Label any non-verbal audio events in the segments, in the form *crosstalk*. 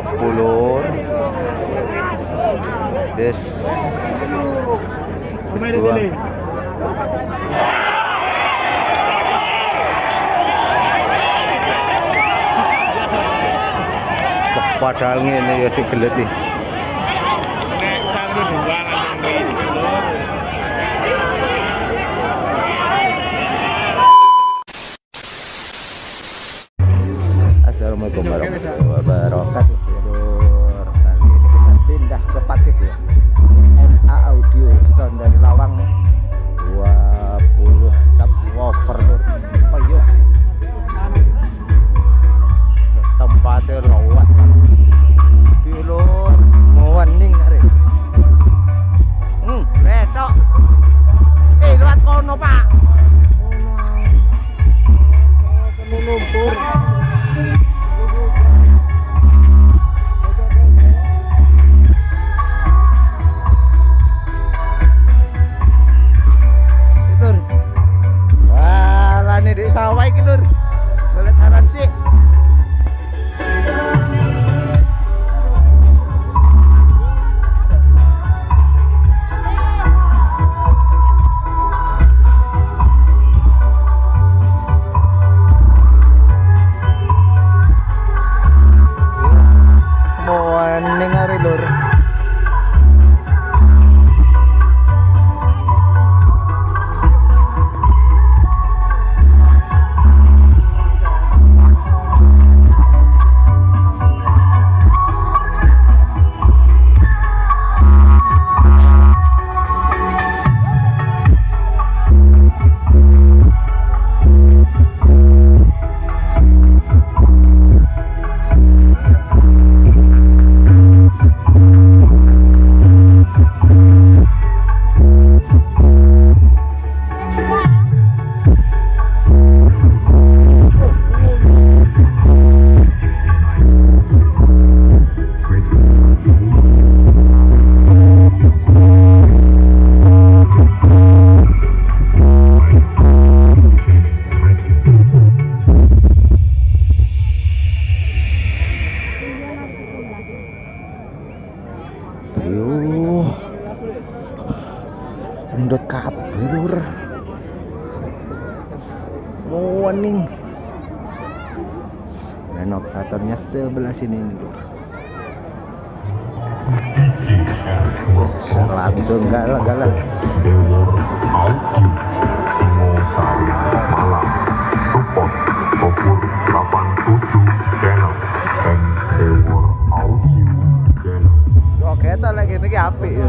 Apa lur? Des. Berjuang. Padahal ngene ya sing gelet lur. Assalamualaikum warahmatullahi wabarakatuh. Morning. Dan operatornya sebelah sini nih lur. Langsung galak-galak. Dewa Audio Singosari Malang Support Popur 87 Channel dan Dewa Audio Channel Kok ketok lagi ini apik ya.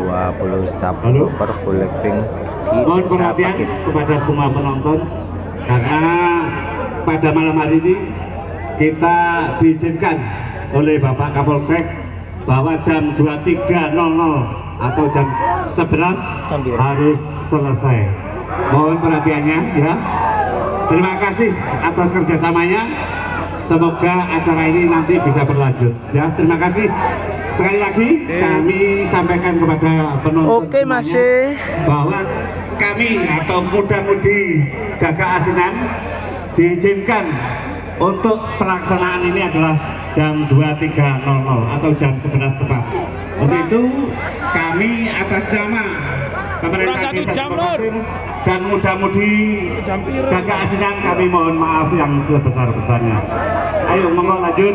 20 subwoofer full acting di Mohon perhatian Pakis. kepada semua penonton karena pada malam hari ini kita diizinkan oleh Bapak Kapolsek bahwa jam 23.00 atau jam 11 harus selesai. Mohon perhatiannya ya. Terima kasih atas kerjasamanya. Semoga acara ini nanti bisa berlanjut. Ya, terima kasih. Sekali lagi kami sampaikan kepada penonton Oke, masih. bahwa kami atau muda-mudi gagak asinan diizinkan untuk pelaksanaan ini adalah jam 23.00 atau jam 11 tepat. Untuk itu kami atas nama pemerintah desa jam, Sukapasir dan piro? Gagak Asinan kami mohon maaf yang sebesar-besarnya. Ayo monggo lanjut.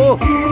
Oh!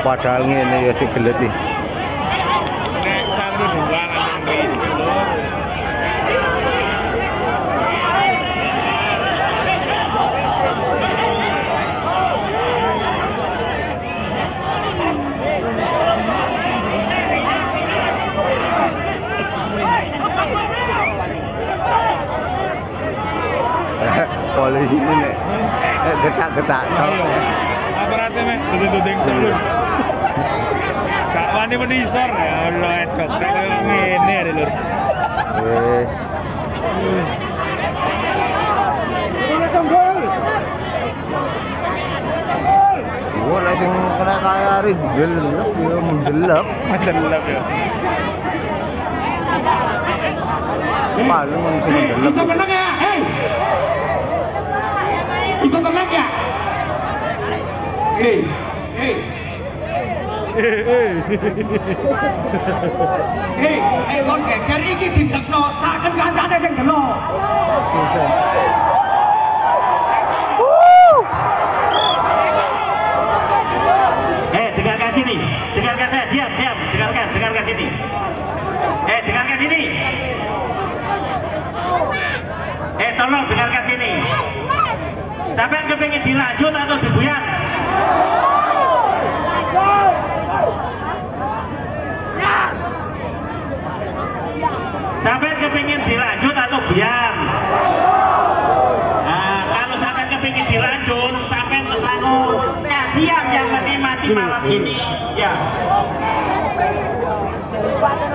Padahal ngene ya sing gelet iki. Nek dua. *laughs* Polisi ini nek getak-getak. Aparatnya mek duduk-duduk. Gak wani menisor ya Allah edok kayak ngene ada lur. Wis. Gua lek sing kena kaya ri gelep ya mendelep. Mendelep ya. Paling kan sing mendelep. Bisa tenang ya, hei. Bisa tenang ya. Hei, hei, hei, kon geger iki didekno, saken kancane sing delok. Eh, dengarkan sini. Dengarkan saya. Diam, diam. Dengarkan, dengarkan sini. Eh, dengarkan sini. Eh, tolong dengarkan sini. Sampai kepingin dilanjut atau kepingin dilanjut atau biar? Nah, kalau sampai kepingin dilanjut, sampai terlalu kasihan yang menikmati malam ini, ya.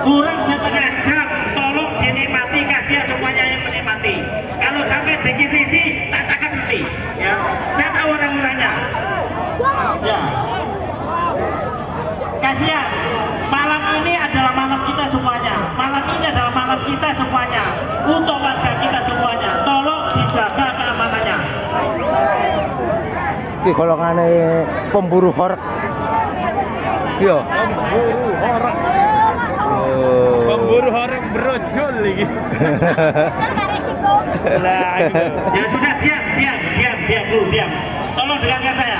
Kurang setengah jam, tolong dinikmati, kasihan semuanya yang menikmati. Kalau sampai bikin visi, tak takkan nanti. Ya, saya tahu orang-orangnya. Ya. Kasihan. Malam ini adalah malam kita semuanya. Malam ini adalah malam kita semuanya. Untuk warga kita semuanya. Tolong dijaga keamanannya. Iki golongane pemburu horeg. Yo. Pemburu horeg. Oh. Pemburu horeg brojol lagi. *laughs* Ya sudah diam, diam, diam, diam dulu, diam. Tolong dengarkan saya.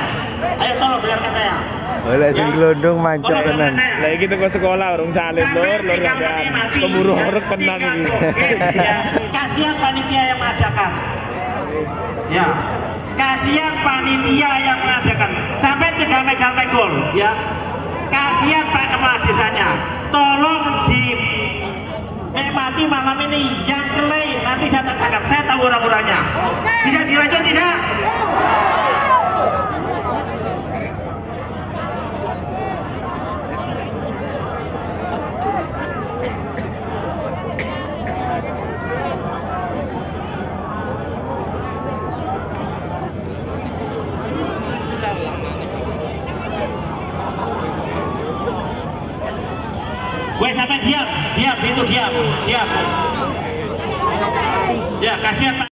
Ayo tolong dengarkan saya. Oleh sing Ya. glondong mancep tenan. Lah iki teko sekolah urung salin lur, lur sampean. ya, horeg tenan iki. joget, *laughs* ya. Kasihan panitia yang mengadakan. Ya. Kasihan panitia yang mengadakan. Sampai tidak megang gol, ya. Kasihan Pak Kepala Desanya. Tolong di nikmati malam ini yang kelai nanti saya tangkap saya tahu orang-orangnya bisa dilanjut tidak Sampai diam, diam itu diam, diam. Ya kasihan.